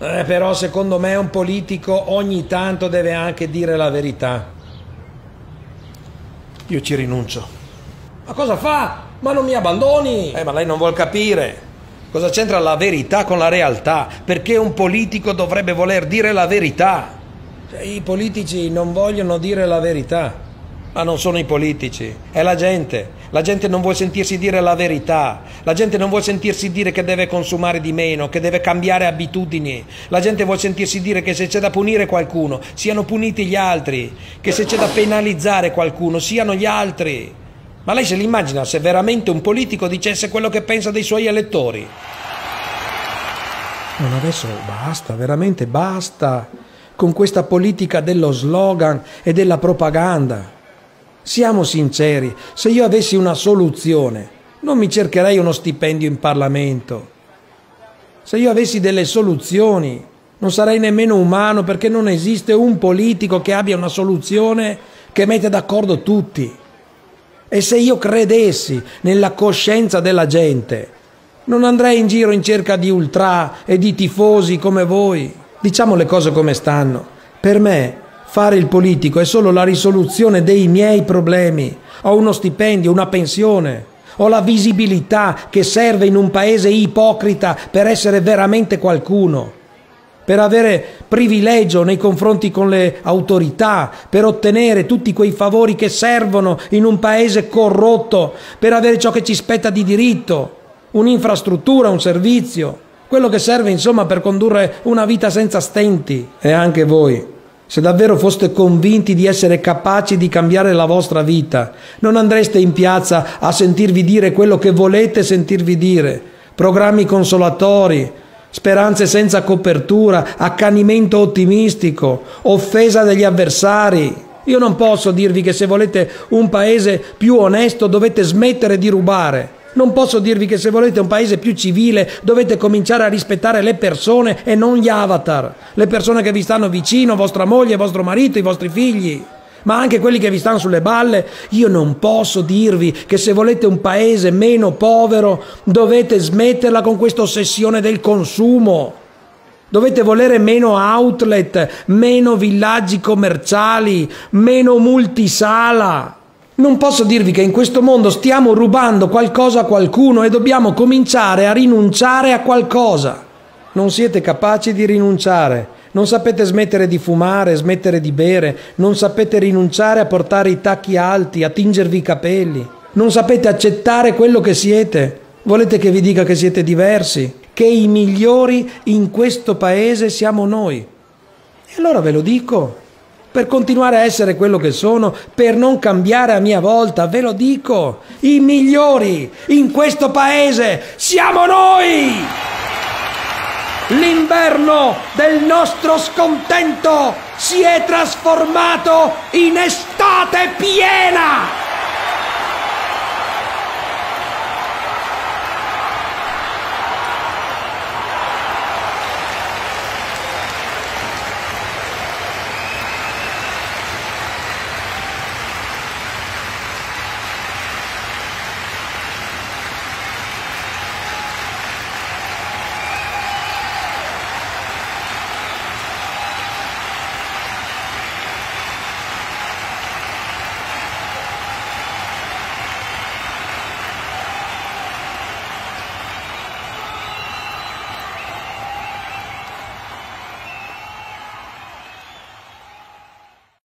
Eh, però secondo me un politico ogni tanto deve anche dire la verità. Io ci rinuncio. Ma cosa fa? Ma non mi abbandoni! Eh, ma lei non vuol capire. Cosa c'entra la verità con la realtà? Perché un politico dovrebbe voler dire la verità? Cioè, I politici non vogliono dire la verità. Ma non sono i politici, è la gente. La gente non vuole sentirsi dire la verità. La gente non vuole sentirsi dire che deve consumare di meno, che deve cambiare abitudini. La gente vuole sentirsi dire che se c'è da punire qualcuno, siano puniti gli altri. Che se c'è da penalizzare qualcuno, siano gli altri. Ma lei se l'immagina se veramente un politico dicesse quello che pensa dei suoi elettori? Non adesso basta, veramente basta con questa politica dello slogan e della propaganda. Siamo sinceri, se io avessi una soluzione, non mi cercherei uno stipendio in Parlamento. Se io avessi delle soluzioni, non sarei nemmeno umano perché non esiste un politico che abbia una soluzione che mette d'accordo tutti. E se io credessi nella coscienza della gente, non andrei in giro in cerca di ultra e di tifosi come voi. Diciamo le cose come stanno. Per me Fare il politico è solo la risoluzione dei miei problemi. Ho uno stipendio, una pensione. Ho la visibilità che serve in un paese ipocrita per essere veramente qualcuno. Per avere privilegio nei confronti con le autorità, per ottenere tutti quei favori che servono in un paese corrotto, per avere ciò che ci spetta di diritto, un'infrastruttura, un servizio, quello che serve insomma per condurre una vita senza stenti. E anche voi se davvero foste convinti di essere capaci di cambiare la vostra vita, non andreste in piazza a sentirvi dire quello che volete sentirvi dire, programmi consolatori, speranze senza copertura, accanimento ottimistico, offesa degli avversari. Io non posso dirvi che se volete un paese più onesto dovete smettere di rubare. Non posso dirvi che se volete un paese più civile dovete cominciare a rispettare le persone e non gli avatar, le persone che vi stanno vicino, vostra moglie, vostro marito, i vostri figli, ma anche quelli che vi stanno sulle balle. Io non posso dirvi che se volete un paese meno povero dovete smetterla con questa ossessione del consumo. Dovete volere meno outlet, meno villaggi commerciali, meno multisala. Non posso dirvi che in questo mondo stiamo rubando qualcosa a qualcuno e dobbiamo cominciare a rinunciare a qualcosa. Non siete capaci di rinunciare. Non sapete smettere di fumare, smettere di bere, non sapete rinunciare a portare i tacchi alti, a tingervi i capelli. Non sapete accettare quello che siete. Volete che vi dica che siete diversi, che i migliori in questo paese siamo noi. E allora ve lo dico per continuare a essere quello che sono, per non cambiare a mia volta, ve lo dico, i migliori in questo paese siamo noi! L'inverno del nostro scontento si è trasformato in estate piena!